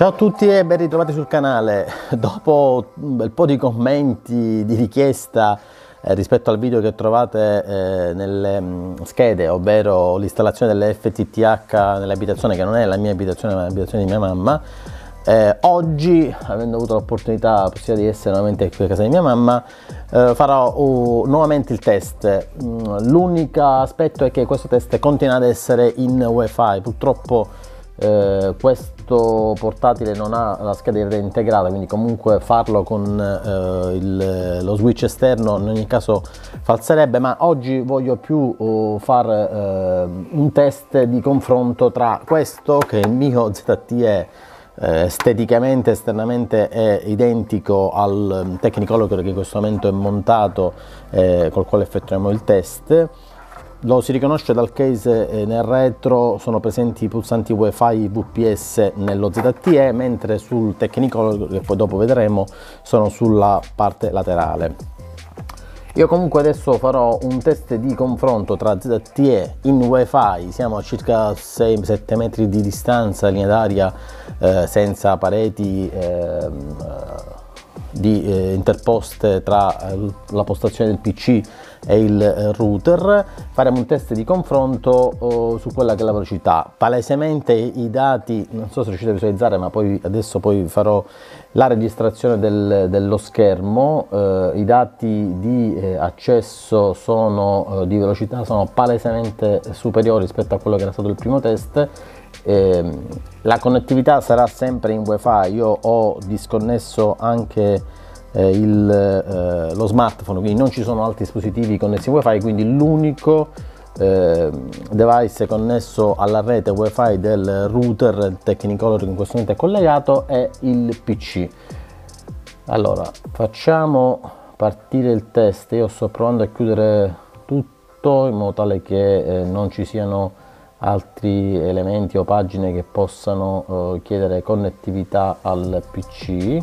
Ciao a tutti e ben ritrovati sul canale. Dopo un bel po' di commenti, di richiesta eh, rispetto al video che trovate eh, nelle mh, mm, schede, ovvero l'installazione delle FTTH nell'abitazione, che non è la mia abitazione ma l'abitazione di mia mamma, eh, oggi, avendo avuto l'opportunità di essere nuovamente qui a casa di mia mamma, eh, farò uh, nuovamente il test. Mm, l'unico aspetto è che questo test continua ad essere in wifi, purtroppo eh, questo portatile non ha la scheda rete integrata quindi comunque farlo con eh, il, lo switch esterno in ogni caso falserebbe ma oggi voglio più uh, fare uh, un test di confronto tra questo che è il mio ZTE eh, esteticamente esternamente è identico al Technicolor che in questo momento è montato eh, col quale effettueremo il test lo si riconosce dal case eh, nel retro, sono presenti i pulsanti WiFi VPS nello ZTE, mentre sul Technicolor, che poi dopo vedremo, sono sulla parte laterale. Io comunque adesso farò un test di confronto tra ZTE in WiFi, siamo a circa 6-7 metri di distanza, linea d'aria eh, senza pareti eh, di, eh, interposte tra eh, la postazione del PC e il eh, router, faremo un test di confronto oh, su quella che è la velocità. Palesemente i dati, non so se riuscite a visualizzare, ma poi adesso poi farò la registrazione del, dello schermo, eh, i dati di eh, accesso sono, eh, di velocità sono palesemente superiori rispetto a quello che era stato il primo test. Ehm, la connettività sarà sempre in wifi, io ho disconnesso anche eh, il, eh, lo smartphone, quindi non ci sono altri dispositivi connessi wifi, quindi l'unico eh, device connesso alla rete wifi del router Technicolor che in questo momento è collegato è il PC. Allora, facciamo partire il test, io sto provando a chiudere tutto in modo tale che eh, non ci siano altri elementi o pagine che possano eh, chiedere connettività al PC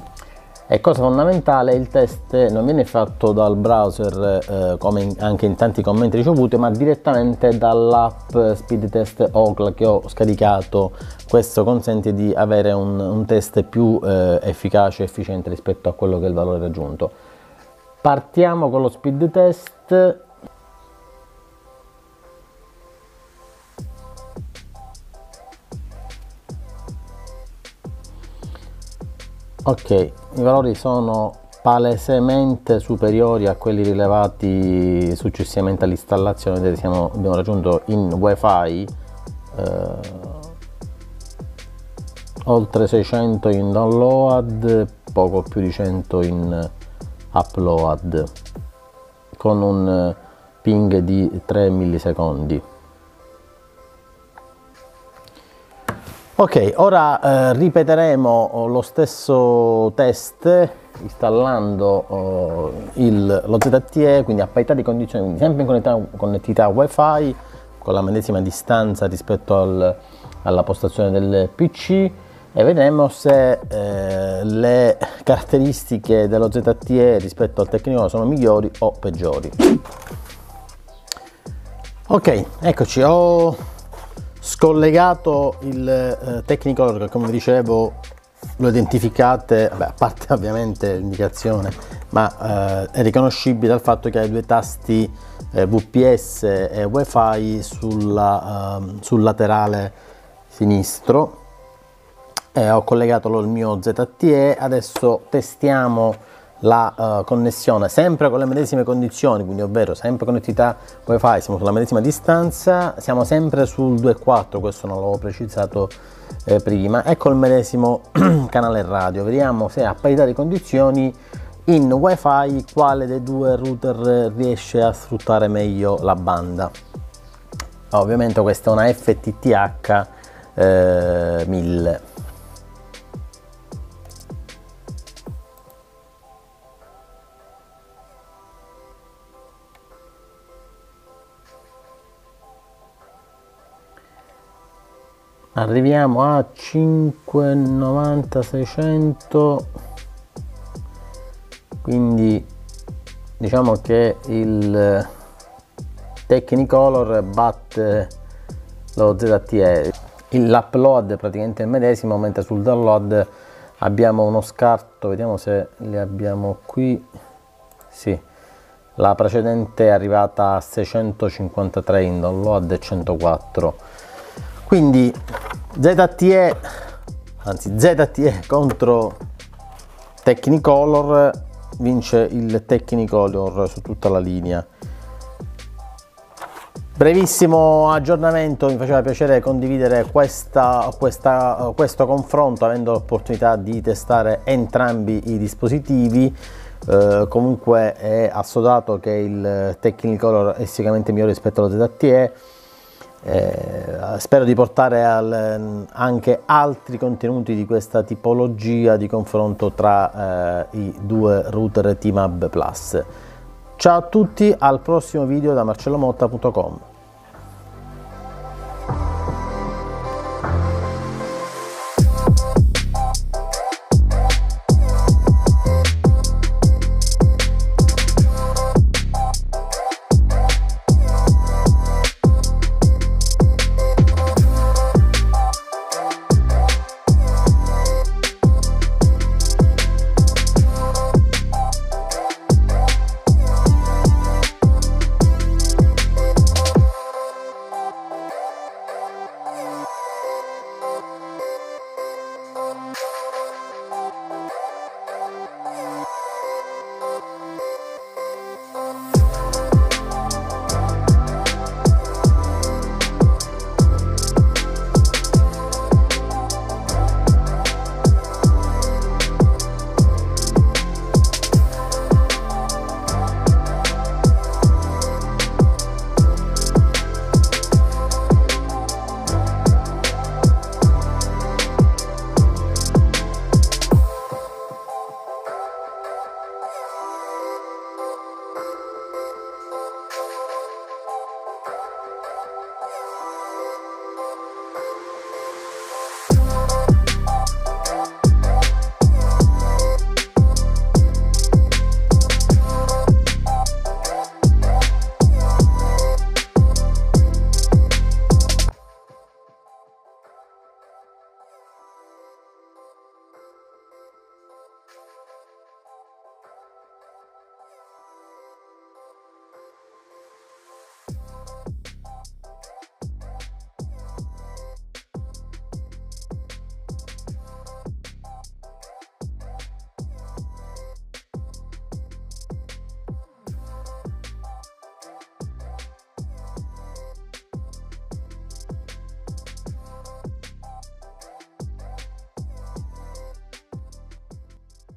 e cosa fondamentale, il test non viene fatto dal browser eh, come in, anche in tanti commenti ricevuti, ma direttamente dall'app Speed Test Ocla che ho scaricato. Questo consente di avere un, un test più eh, efficace e efficiente rispetto a quello che è il valore raggiunto. Partiamo con lo speed test ok i valori sono palesemente superiori a quelli rilevati successivamente all'installazione vedete siamo, abbiamo raggiunto in wifi eh, oltre 600 in download poco più di 100 in upload con un ping di 3 millisecondi Ok, ora eh, ripeteremo oh, lo stesso test installando oh, il, lo ZTE, quindi a parità di condizioni, quindi sempre in connettività, connettività wifi, con la medesima distanza rispetto al, alla postazione del PC e vedremo se eh, le caratteristiche dello ZTE rispetto al tecnico sono migliori o peggiori. Ok, eccoci, ho Scollegato il eh, Technicolor che come dicevo lo identificate, vabbè, a parte ovviamente l'indicazione, ma eh, è riconoscibile dal fatto che ha i due tasti eh, VPS e WiFi sulla, eh, sul laterale sinistro. ho collegato il mio ZTE, adesso testiamo la uh, connessione sempre con le medesime condizioni, quindi ovvero sempre connettività wifi, siamo sulla medesima distanza, siamo sempre sul 2.4, questo non l'avevo precisato eh, prima, e col medesimo canale radio. Vediamo se a parità di condizioni in wifi quale dei due router riesce a sfruttare meglio la banda. Ovviamente questa è una FTTH eh, 1000. Arriviamo a 590 600 quindi diciamo che il Technicolor batte lo ZTE l'upload è praticamente il medesimo mentre sul download abbiamo uno scarto. Vediamo se li abbiamo qui. Sì la precedente è arrivata a 653 in download e 104 quindi ZTE anzi ZTE contro Technicolor vince il Technicolor su tutta la linea Brevissimo aggiornamento, mi faceva piacere condividere questa, questa, questo confronto avendo l'opportunità di testare entrambi i dispositivi. Eh, comunque è assodato che il Technicolor è sicuramente migliore rispetto allo ZTE. Eh, spero di portare al, anche altri contenuti di questa tipologia di confronto tra eh, i due router Teamhub Plus. Ciao a tutti, al prossimo video da marcellomotta.com.